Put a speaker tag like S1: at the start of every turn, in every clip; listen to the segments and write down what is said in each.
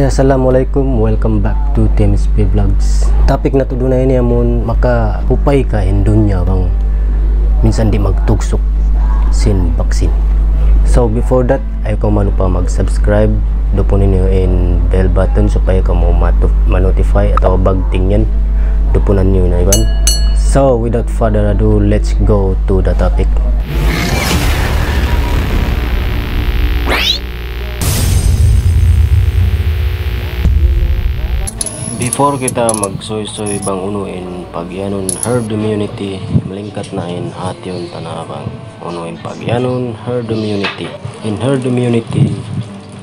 S1: Ay, assalamualaikum. Welcome back to TMSP Vlogs. Topic na to dunay niya mon makahupay ka in dunya bang minsan di magtugsok sin vaccine. So before that, ay ko man pa mag-subscribe do po ninyo in bell button supaya ka mo matu- ma-notify at bagting yan do po ninyo na iban. So without further ado, let's go to the topic. Before kita magsoy-soy bang unuin pagyanon herd immunity, malingkat na in ation tanabang unuin pagyanon herd immunity. In herd immunity,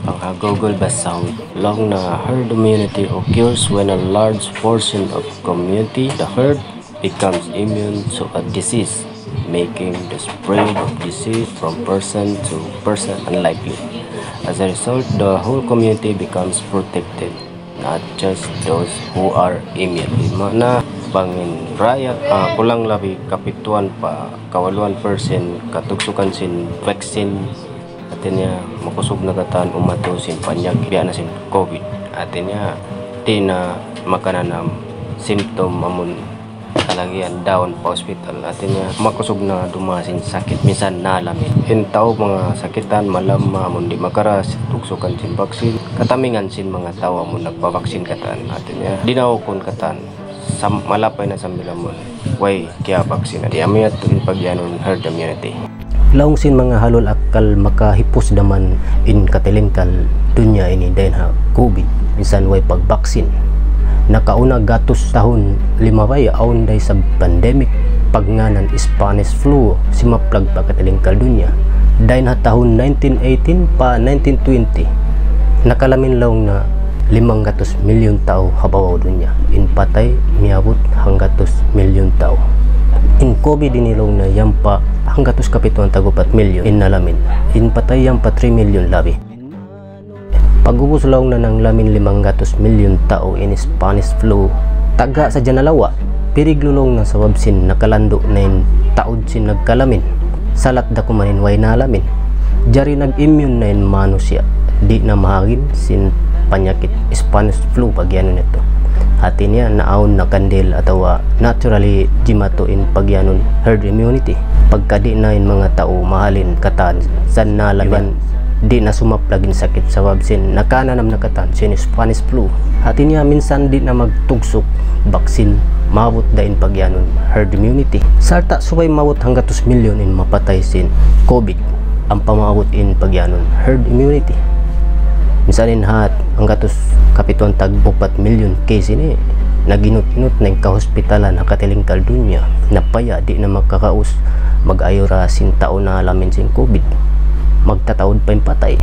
S1: ang Google ba sound long na herd immunity occurs when a large portion of community, the herd, becomes immune to a disease, making the spread of disease from person to person unlikely. As a result, the whole community becomes protected not just those who are immune. Lima na bangin raya ah, kulang labi kapituan pa kawaluan persen katugsukan sin vaccine atin niya makusog na gatan umato sin panyag na sin COVID atin niya di na makananam symptom amon kalagyan down pa hospital. Atin niya makusog na dumasin sakit. Minsan nalamin in tao mga sakitan malam amon di makaras tugsukan sin vaccine katamingan sin mga tao amon nagpavaksin katan atin niya dinawkon katan sa malapay na sa milamon way kaya vaccine di amiyat tun pagyanon herd immunity. Laong sin mga halol akal makahipos daman in katilingkal dunya ini dahil ha COVID. Minsan way pagbaksin nakauna gatos tahon. Lima bay aon day sa pandemic. Pagnganan Spanish flu. Si maplag pa katilingkal dunya dahil ha tahon 1918 pa 1920 nakalamin laong na limang gatos milyon tao habawaw dunya. In patay miabot hanggatos milyon tao. In COVID dinilaw na yampa hanggatos kapituan tagupat milyon. In nalamin in patay yampa 3 milyon labi pagubos law na ng lamin limang gatos milyon tao in Spanish flu. Taga sa janalawa piriglulong na sa wabsin nakalando na in taod sin nagkalamin. Salat da kumanin way nalamin jari nag-immune na in mano di na mahagin sin panyakit Spanish flu pagyanon nito. Hati niya naawon na kandil atau naturally jimato in pagyanon herd immunity. Pagkadi na in mga tao mahalin katan san nalaman di na sumaplagin sakit sa wabsin. Nakananam na katan sin Spanish flu. Hati niya minsan di na magtugsok baksin. Mabot dain pagyanon herd immunity. Sarta subay mawot hangga 2 milyon in mapatay sin COVID. Ang pamawot in pagyanon herd immunity. Misalin hat ang gatos kapituan tag 4 milyon case ini naginut-inut na yung kahospitalan nakatilingkal dunya napaya di na magkakaus. Mag-ayura sin tao na alamin sin COVID magtataod pa yung patay.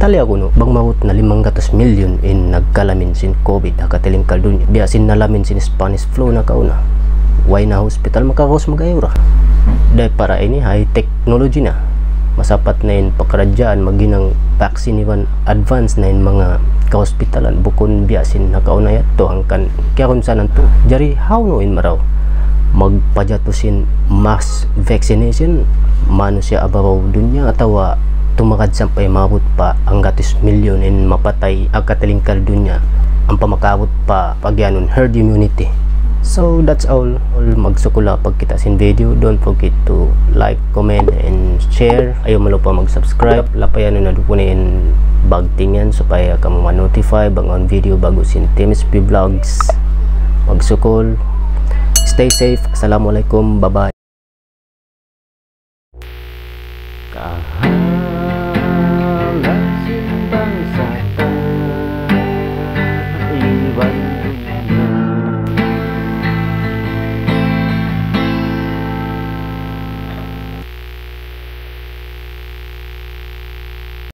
S1: Tali ako no? Bang mahut na limang gatos milyon in nagkalamin sin COVID nakatilingkal dunya biya sin nalamin sin Spanish flu na kauna. Why na hospital makakaus mag-ayura? Dahil para ini high technology na. Masapat na yun pakradyaan maginang vaccine iban advance na yun mga kahospitalan. Bukon biyasin nakaunay to hangkan kaya kung saan to? Jari how no in maraw magpajatusin mass vaccination mano siya ababaw dunya atawa tumakad sampay mabot pa ang gatis milyon in mapatay ang katalingkal dunya ang pamakabot pa pagyanon herd immunity So that's all. all magsukula pag kita sin video. Don't forget to like, comment, and share. Ayaw malo pa mag-subscribe. Lapayan na nadupunin bagtingan supaya ka ma-notify bang on video bago sin TMSP Vlogs. Magsukol. stay safe. Assalamualaikum. Bye bye ah,